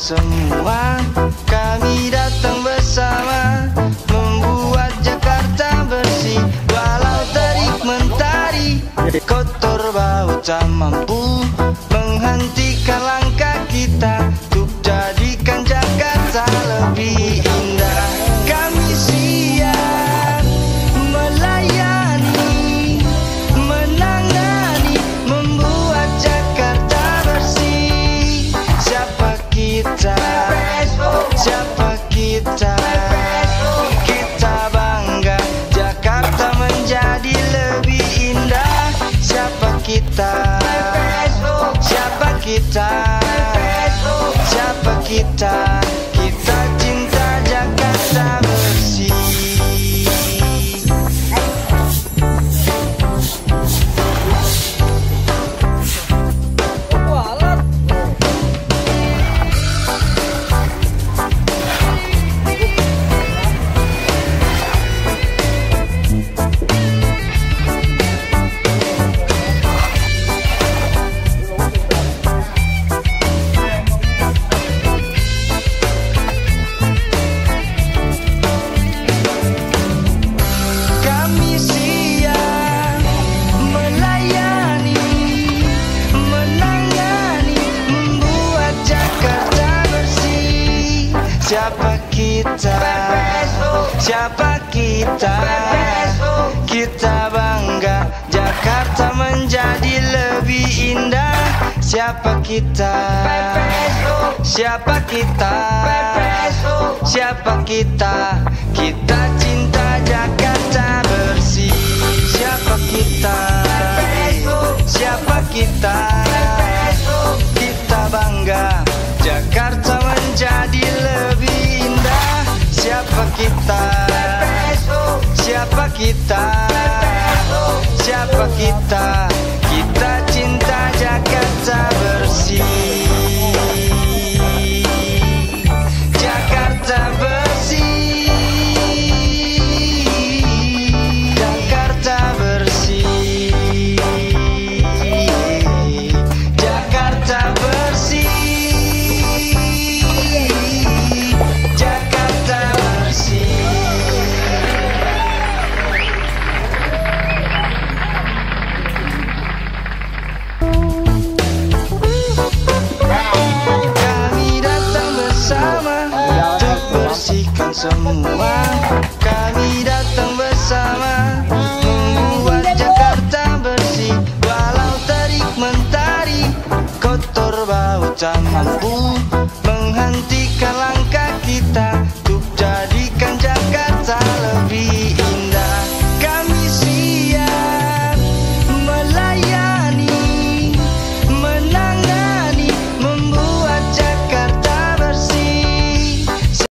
semua. Kami datang bersama Membuat Jakarta bersih. Walau terik mentari Kotor bau tak Siapa kita? Kita bangga Jakarta menjadi lebih indah Siapa kita? Siapa kita? Siapa kita? Siapa kita? Siapa kita? Kita bangga Jakarta menjadi lebih indah. Siapa kita? Siapa kita? Siapa kita? Kita cinta Jakarta bersih. Siapa kita? Kita? Siapa kita? Kita cinta Jakarta bersih. Semua. Kami datang bersama Membuat Jakarta bersih. Walau terik mentari Kotor bau tak mampu Menghentikan langkah kita Untuk jadi